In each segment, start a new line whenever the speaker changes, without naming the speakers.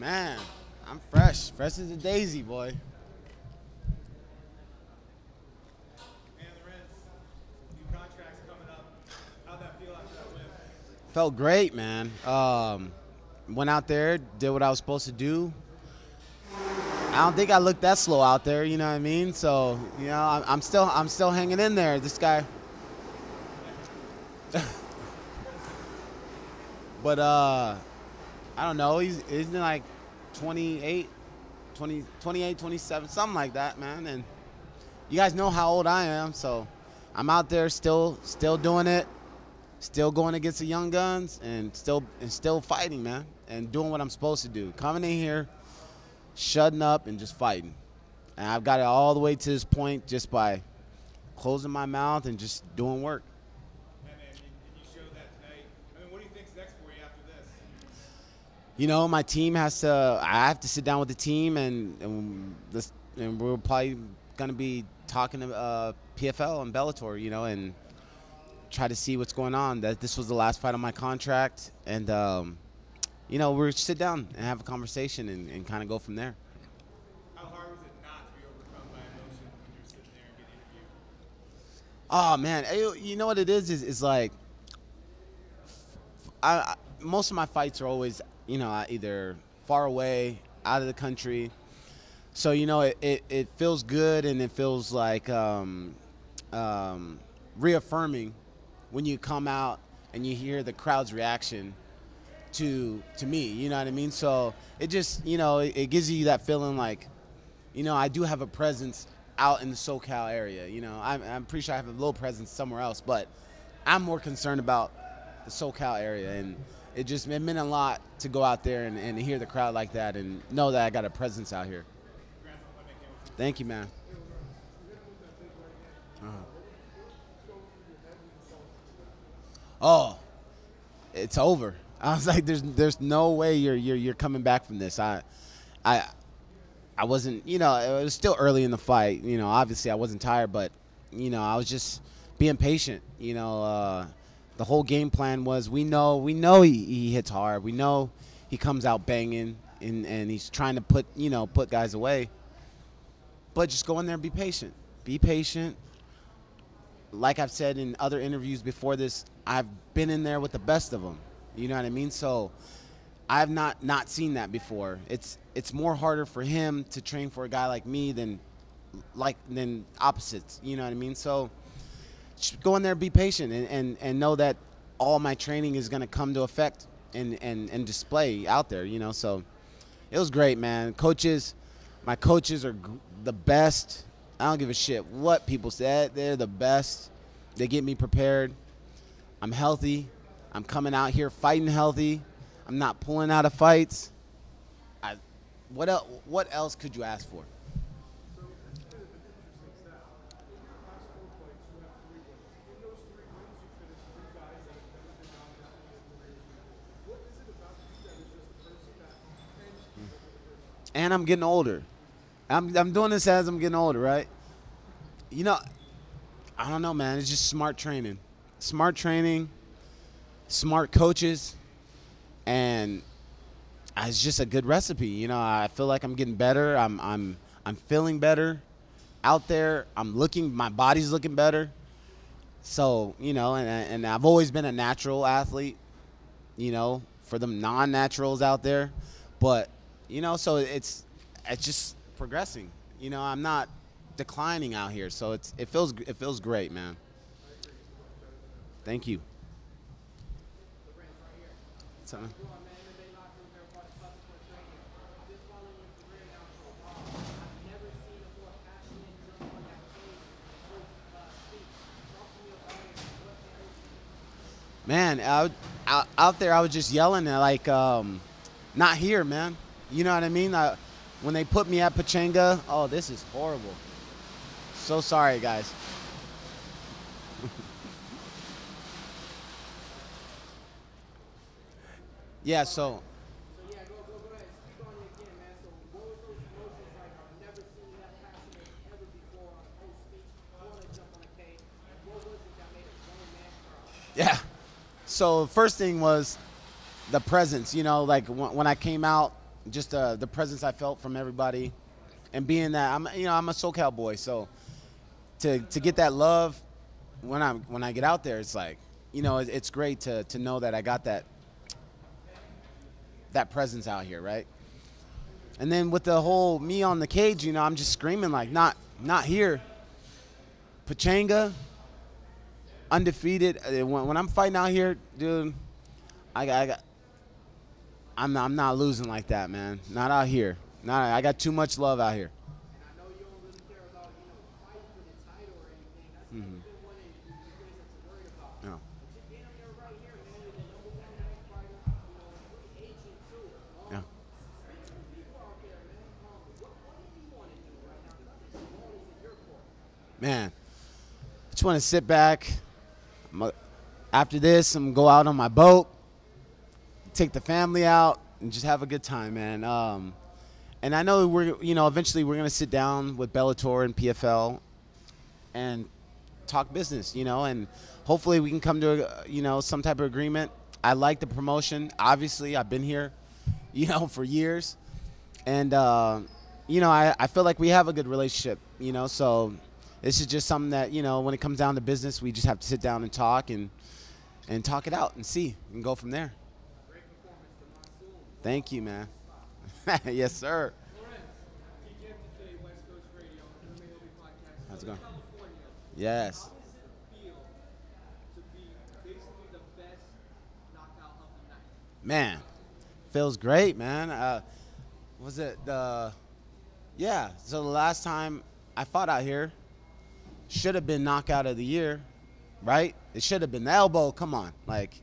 Man, I'm fresh. Fresh as a daisy, boy. Felt great, man. Um, went out there, did what I was supposed to do. I don't think I looked that slow out there. You know what I mean? So you know, I'm, I'm still I'm still hanging in there. This guy. but uh, I don't know. He's in like 28, 20, 28, 27, something like that, man. And you guys know how old I am, so I'm out there still still doing it still going against the young guns and still and still fighting, man, and doing what I'm supposed to do. Coming in here, shutting up and just fighting. And I've got it all the way to this point just by closing my mouth and just doing work. You know, my team has to. I have to sit down with the team, and and, this, and we're probably going to be talking to uh, PFL and Bellator. You know, and try to see what's going on. That this was the last fight on my contract, and um, you know we're sit down and have a conversation and, and kind of go from there.
How hard was it not to be overcome by emotion when you're sitting there and getting interviewed?
Oh man, you know what it is is, is like I, I most of my fights are always you know either far away, out of the country. So you know it, it, it feels good and it feels like um, um, reaffirming when you come out and you hear the crowd's reaction to to me. You know what I mean? So it just you know it, it gives you that feeling like, you know, I do have a presence out in the SoCal area. You know, I'm, I'm pretty sure I have a little presence somewhere else, but I'm more concerned about the SoCal area, and it just it meant a lot to go out there and, and hear the crowd like that and know that I got a presence out here. Thank you, man. Uh-huh. oh, it's over. I was like, there's there's no way you're you're you're coming back from this. I I I wasn't, you know, it was still early in the fight. You know, obviously I wasn't tired, but you know, I was just being patient. You know, uh, the whole game plan was we know we know he, he hits hard. We know he comes out banging and and he's trying to put you know put guys away. But just go in there and be patient. Be patient like I've said in other interviews before this, I've been in there with the best of them. You know what I mean? So I've not not seen that before. It's it's more harder for him to train for a guy like me than like than opposites. You know what I mean? So go in there, be patient, and and, and know that all my training is going to come to effect and, and and display out there. You know, so it was great, man. Coaches, my coaches are the best. I don't give a shit what people said. They're the best. They get me prepared. I'm healthy. I'm coming out here fighting healthy. I'm not pulling out of fights. I, what else? What else could you ask for? I'm getting older. I'm, I'm doing this as I'm getting older, right? You know, I don't know, man. It's just smart training. Smart training, smart coaches, and uh, it's just a good recipe. You know, I feel like I'm getting better. I'm I'm I'm feeling better out there. I'm looking. My body's looking better. So you know, and and I've always been a natural athlete. You know, for them non-naturals out there, but you know, so it's it's just progressing. You know, I'm not declining out here, so it's it feels it feels great, man. Thank you. Something. Man, out, out, out there, I was just yelling at like, um, not here, man. You know what I mean? I, when they put me at Pechanga, oh, this is horrible. So sorry, guys. yeah, so yeah. So first thing was the presence. You know, like when, when I came out, just uh, the presence I felt from everybody, and being that I'm you know I'm a SoCal boy, so to to get that love when I when I get out there, it's like you know it's great to to know that I got that that presence out here, right? And then with the whole me on the cage, you know, I'm just screaming like not not here. Pechanga, undefeated. Uh, When, when I'm fighting out here, dude, I got, I got I'm not, I'm not losing like that, man. Not out here. Not I got too much love out here.
Really about, you know,
Yeah.
To man. To I
just want to sit back. A- after this, I'm gonna go out on my boat, take the family out, and just have a good time, man. Um, and I know we're, you know, eventually we're gonna sit down with Bellator and PFL and talk business, you know, and hopefully we can come to, a, you know, some type of agreement. I like the promotion. Obviously, I've been here, you know, for years, and uh, you know, I, I feel like we have a good relationship, you know. So this is just something that you know, when it comes down to business, we just have to sit down and talk and and talk it out and see and go from there.
Great performance to Monsoon.
Thank you, man. yes, sir. How's it going? Yes. Man, feels great, man. Uh, was it the? Yeah. So the last time I fought out here, should have been knockout of the year, right? It should have been the elbow. Come on, like.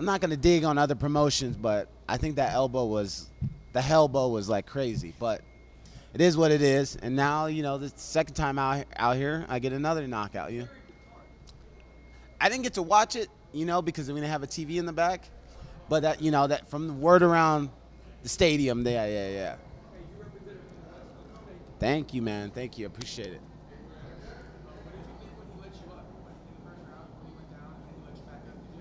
I'm not gonna dig on other promotions, but I think that elbow was, the hellbow was like crazy. But it is what it is, and now you know the second time out out here, I get another knockout. You. I didn't get to watch it, you know, because we didn't have a TV in the back. But that, you know, that from the word around the stadium, yeah, yeah, yeah. Thank you, man. Thank you. Appreciate it.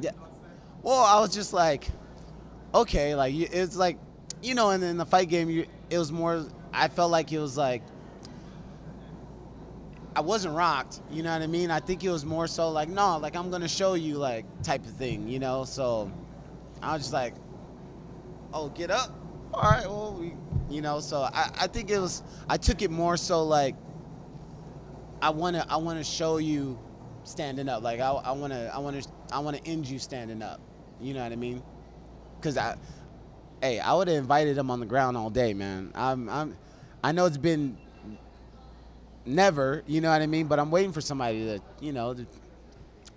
Yeah. Well, I was just like, okay, like it's like, you know, and in the fight game, it was more. I felt like it was like I wasn't rocked, you know what I mean? I think it was more so like, no, like I'm gonna show you like type of thing, you know? So I was just like, oh, get up? All right, well, we, you know, so I, I think it was, I took it more so like, I wanna, I wanna show you standing up. Like I, I wanna, I wanna, I wanna end you standing up. You know what I mean? Cause I, hey, I would have invited him on the ground all day, man. I'm, I'm, I know it's been never, you know what I mean? But I'm waiting for somebody to, you know,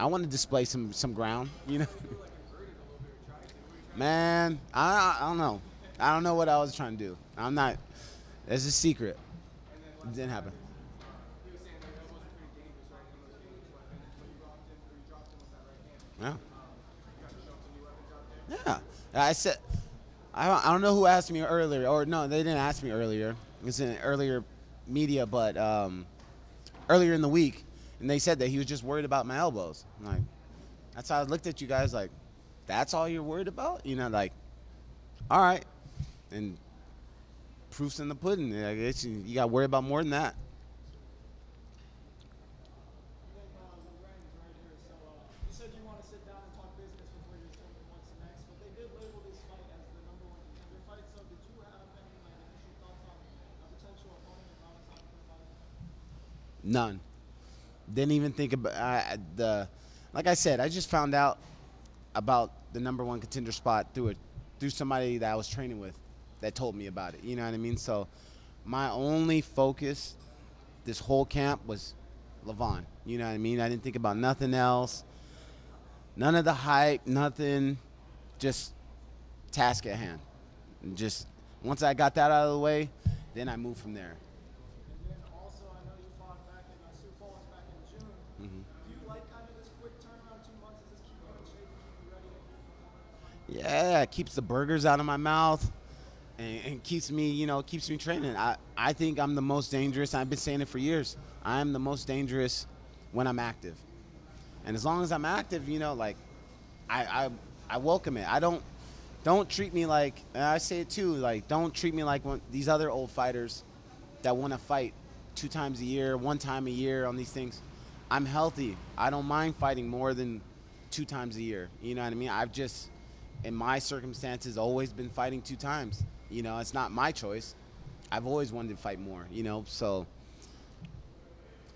I want to display some some ground, you know. Man, I, I don't know. I don't know what I was trying to do. I'm not. It's a secret. It didn't happen. Yeah.
um, you got to show him some new weapons out there.
Yeah, I said, I don't, I don't know who asked me earlier, or no, they didn't ask me earlier. It's in earlier media, but um, earlier in the week, and they said that he was just worried about my elbows. I'm like, that's how I looked at you guys. Like, that's all you're worried about? You know, like, all right, and proofs in the pudding. You got to worry about more than that.
And then uh, Lorenz right here. So uh, you said you want to sit down and talk business before you determine what's next, but they did label this fight as the number one contender fight. So did you have any like initial thoughts on a potential opponent around the time of the fight?
None. Didn't even think about I- the. Like I said, I just found out about the number one contender spot through a through somebody that I was training with, that told me about it. You know what I mean? So, my only focus, this whole camp was Levan. You know what I mean? I didn't think about nothing else. None of the hype, nothing. Just task at hand. And just once I got that out of the way, then I moved from there.
And then also, I know you fought back in uh, Sioux Falls back in June.
Mm-hmm.
Do you like kind of this quick turnaround, two months? Does this keep you in shape and keep you ready to be performing?
Yeah, it keeps the burgers out of my mouth and, and keeps me, you know, keeps me training. I, I think I'm the most dangerous. I've been saying it for years. I'm the most dangerous when I'm active. And as long as I'm active, you know, like I, I, I welcome it. I don't, don't treat me like and I say it too. Like, don't treat me like one, these other old fighters that want to fight two times a year, one time a year on these things. I'm healthy. I don't mind fighting more than two times a year. You know what I mean? I've just, in my circumstances, always been fighting two times. You know, it's not my choice. I've always wanted to fight more. You know, so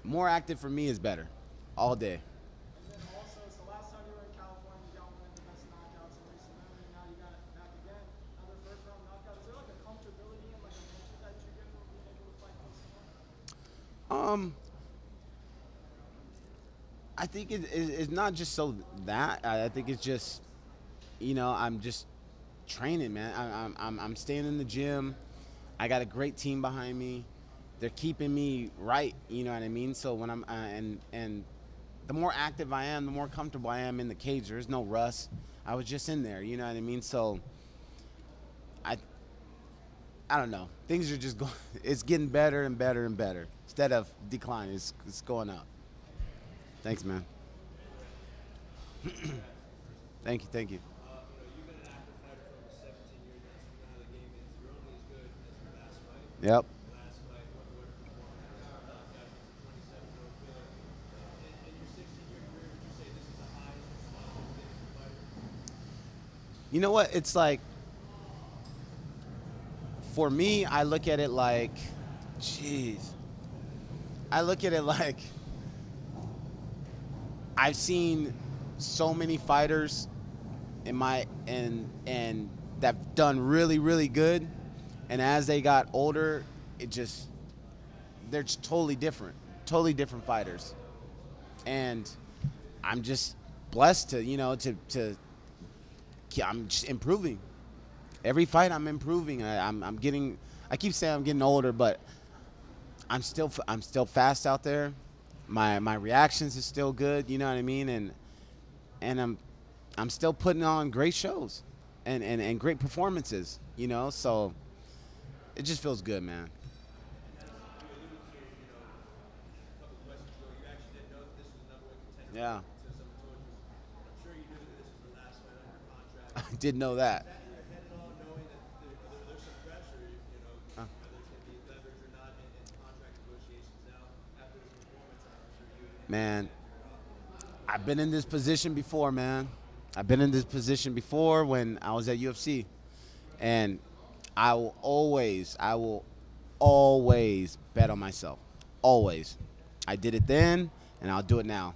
more active for me is better, all day. Um, I think it, it, it's not just so that. I, I think it's just, you know, I'm just training, man. I'm, I'm, I'm staying in the gym. I got a great team behind me. They're keeping me right. You know what I mean? So when I'm uh, and and the more active I am, the more comfortable I am in the cage. There's no rust. I was just in there. You know what I mean? So I I don't know. Things are just going. It's getting better and better and better instead of declining. It's it's going up. Thanks, man. thank you, thank
you. Fighter?
You know what? It's like for me, I look at it like, jeez. I look at it like I've seen so many fighters in my and and that've done really really good, and as they got older, it just they're just totally different, totally different fighters, and I'm just blessed to you know to to I'm just improving. Every fight, I'm improving. I, I'm, I'm getting. I keep saying I'm getting older, but I'm still I'm still fast out there. My my reactions is still good. You know what I mean? And and I'm I'm still putting on great shows, and and, and great performances. You know, so it just feels good, man. Yeah. I did know that Man, I've been in this position before, man. I've been in this position before when I was at UFC. And I will always, I will always bet on myself. Always. I did it then and I'll do it now.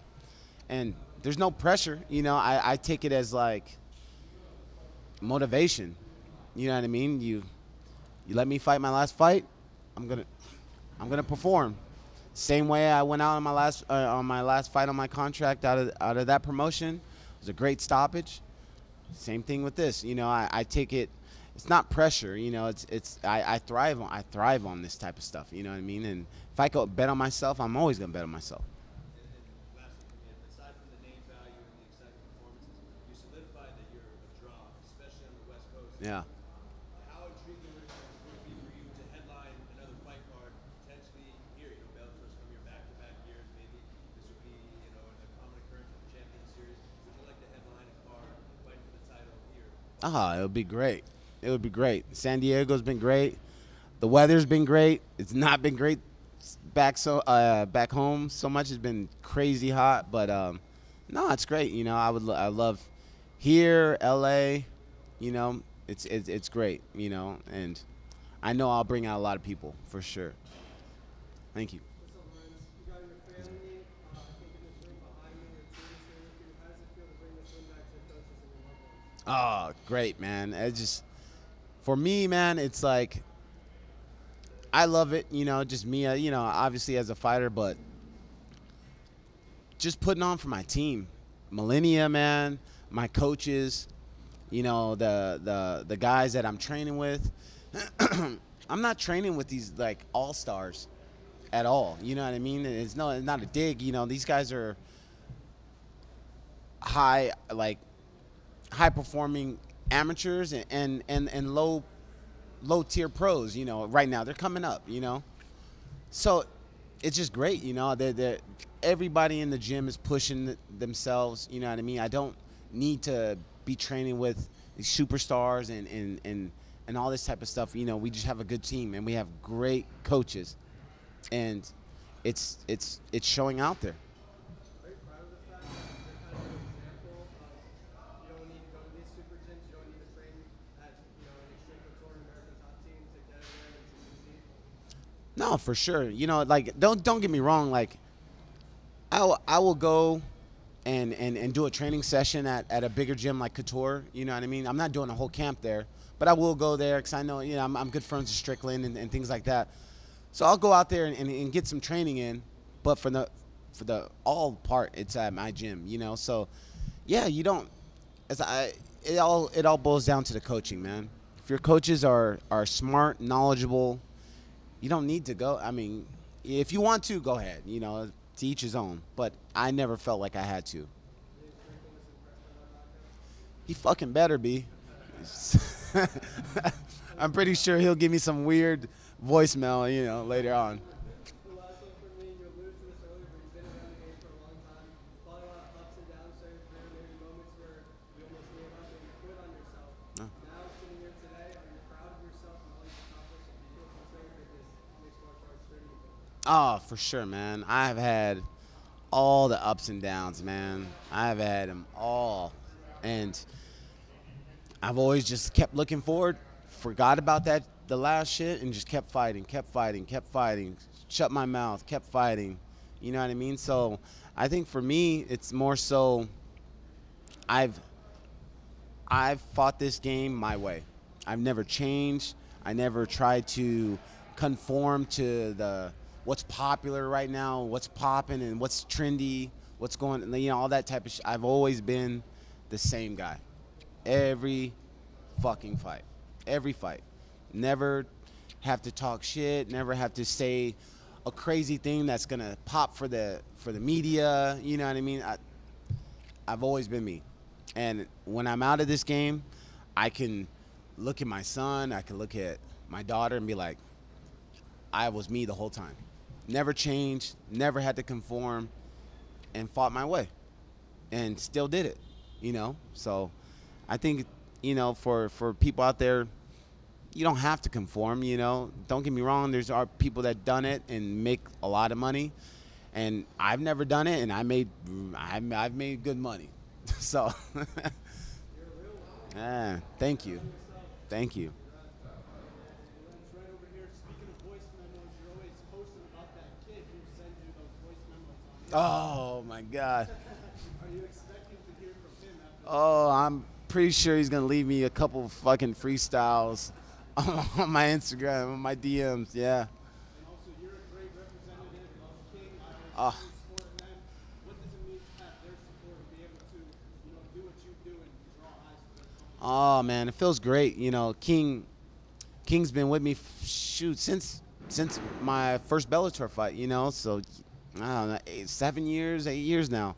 And there's no pressure, you know, I, I take it as like motivation. You know what I mean? You you let me fight my last fight, I'm gonna I'm gonna perform. Same way I went out on my last uh, on my last fight on my contract out of out of that promotion. It was a great stoppage. Same thing with this. You know, I, I take it. It's not pressure. You know, it's it's I, I thrive on I thrive on this type of stuff. You know what I mean? And if I could bet on myself, I'm always gonna bet on myself.
lastly from me, aside from the name value and the exciting performances, you solidified that you're a draw, especially on the West Coast.
Yeah.
How intriguing would it, be for you to headline another fight card potentially here? You know, Bellator's come here back-to-back years. Maybe this would be, you know, a common occurrence with the Champion Series. Would you like to headline a card fighting for the title here?
Ah, it would be great. It would be great. San Diego's been great. The weather's been great. It's not been great back so uh, back home so much. It's been crazy hot, but um, no, it's great. You know, I would I love here, LA. You know, it's it's it's great. You know, and I know I'll bring out a lot of people for sure. Thank you. Oh, great, man. It just for me, man, it's like I love it, you know, just me, uh, you know, obviously as a fighter, but just putting on for my team. Millennia, man, my coaches, you know, the the the guys that I'm training with. I'm not training with these like all-stars at all. You know what I mean? It's no it's not a dig, you know, these guys are high like high performing amateurs and, and, and, and low low tier pros, you know, right now. They're coming up, you know. So it's just great, you know. They're, they're, everybody in the gym is pushing themselves, you know what I mean? I don't need to be training with superstars and and and and all this type of stuff. You know, we just have a good team and we have great coaches, and it's it's it's showing out there. No, for sure. You know, like don't don't get me wrong. Like, I will, I will go and, and and do a training session at, at a bigger gym like Couture. You know what I mean? I'm not doing a whole camp there, but I will go there because I know you know I'm, I'm good friends with Strickland and, and things like that. So I'll go out there and, and, and get some training in. But for the for the all part, it's at my gym. You know, so yeah, you don't. As I, it all it all boils down to the coaching, man. If your coaches are are smart, knowledgeable, you don't need to go. I mean, if you want to, go ahead. You know, to each his own. But I never felt like I had to. He fucking better be. I'm pretty sure he'll give me some weird voicemail, you know, later on.
The last one for me, you alluded to this earlier, but you've been around the game for a long time. Probably a lot of ups and downs during your career, maybe moments where you almost gave up and you quit on yourself.
No.
Now, sitting here today, are you proud of yourself and all you've accomplished? And do you feel fulfilled with this mixed martial arts journey you've been on?
Oh, for sure, man. I've had all the ups and downs, man. I've had them all. And I've always just kept looking forward, forgot about that, the last shit, and just kept fighting, kept fighting, kept fighting, shut my mouth, kept fighting. You know what I mean? So I think for me, it's more so I've I've fought this game my way. I've never changed. I never tried to conform to the what's popular right now, what's popping and what's trendy, what's going, you know, all that type of shit. I've always been the same guy. Every fucking fight. Every fight. Never have to talk shit, never have to say a crazy thing that's to pop for the for the media, you know what I mean? I, I've always been me. And when I'm out of this game, I can look at my son, I can look at my daughter and be like, I was me the whole time. Never changed, never had to conform, and fought my way. And still did it, you know? So I think, you know, for, for people out there, you don't have to conform, you know? Don't get me wrong, there's are people that done it and make a lot of money. And I've never done it, and I made, I've I've made good money. So, yeah, thank you. Thank you.
It's right over here. Speaking of voice memos, you're always posting about that kid who sends you those voice memos on.
Oh my God.
Are you expecting to hear from him after?
Oh, I'm pretty sure he's gonna leave me a couple of fucking freestyles on my Instagram, on my DMs. Yeah.
And also, you're a great representative of King. I
Ah.
always support them. What does it mean to have their support and be able to, you know, do what you do and draw eyes to their company?
Oh man, it feels great. You know, King, King's been with me f- shoot since since my first Bellator fight. You know, so I don't know, eight, seven years, eight years now.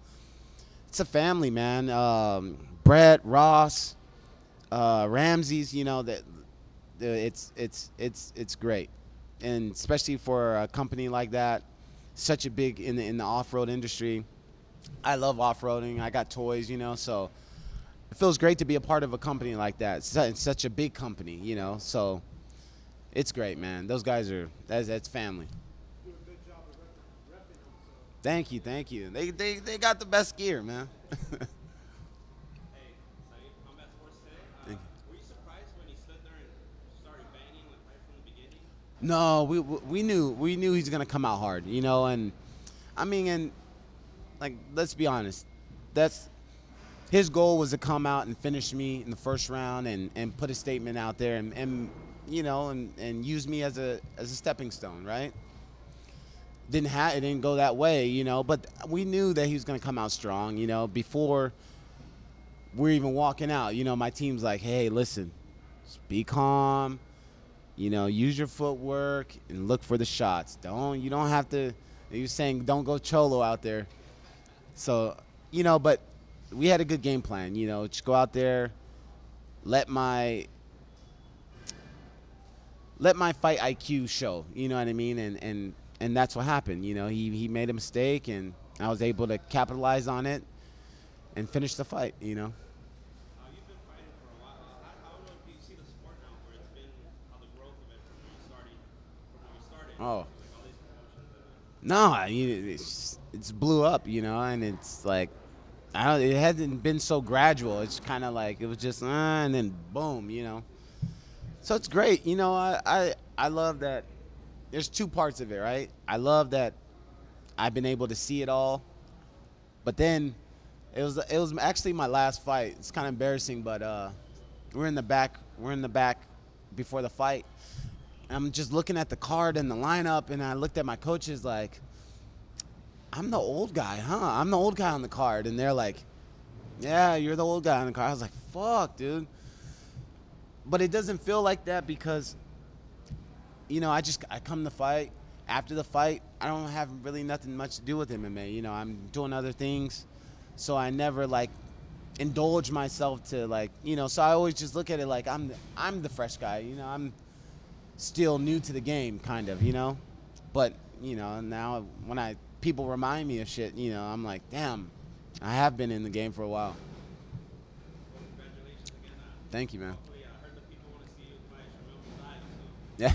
It's a family, man. Um, Brett, Ross, uh, Ramses. You know that it's it's it's it's great, and especially for a company like that, such a big in the in the off road industry. I love off roading. I got toys, you know, so it feels great to be a part of a company like that. It's, such a big company, you know. So it's great, man. Those guys are that's that's family.
Do a good job of rep- repping them. So
Thank you, thank you. They they, they got the best gear, man.
Hey, Saeed, Combat Sports today.
Thank uh,
were you surprised when he stood there and started banging from the beginning?
no, we we knew we knew he's gonna come out hard, you know, and I mean, and like let's be honest, that's his goal was to come out and finish me in the first round and, and put a statement out there and, and you know and, and use me as a as a stepping stone, right? Didn't ha- it didn't go that way, you know, but we knew that he was gonna come out strong, you know, before we're even walking out. You know, my team's like, hey, listen, be calm, you know, use your footwork and look for the shots. Don't you don't have to. He was saying don't go cholo out there. So you know, but we had a good game plan. You know, just go out there, let my let my fight IQ show. You know what I mean? And and and that's what happened. You know, he, he made a mistake, and I was able to capitalize on it and finish the fight. You know. Oh. No, I mean it's it's blew up, you know, and it's like I don't. It hasn't been so gradual. It's kind of like it was just uh, and then boom, you know. So it's great, you know. I I, I love that there's two parts of it, right? I love that I've been able to see it all, but then it was it was actually my last fight. It's kind of embarrassing, but uh, we're in the back. We're in the back before the fight. I'm just looking at the card and the lineup, and I looked at my coaches like, I'm the old guy, huh? I'm the old guy on the card. And they're like, Yeah, you're the old guy on the card. I was like, Fuck, dude. But it doesn't feel like that because, you know, I just I come to fight. After the fight, I don't have really nothing much to do with MMA. You know, I'm doing other things, so I never like indulge myself to like you know. So I always just look at it like I'm the, I'm the fresh guy. You know, I'm still new to the game, kind of, you know. But you know, now when I people remind me of shit, you know, I'm like, damn, I have been in the game for a while.
Uh,
Thank you, man.
hopefully, I heard that people want to see you fight Shamil Musayev, so
Yeah,